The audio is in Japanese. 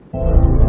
you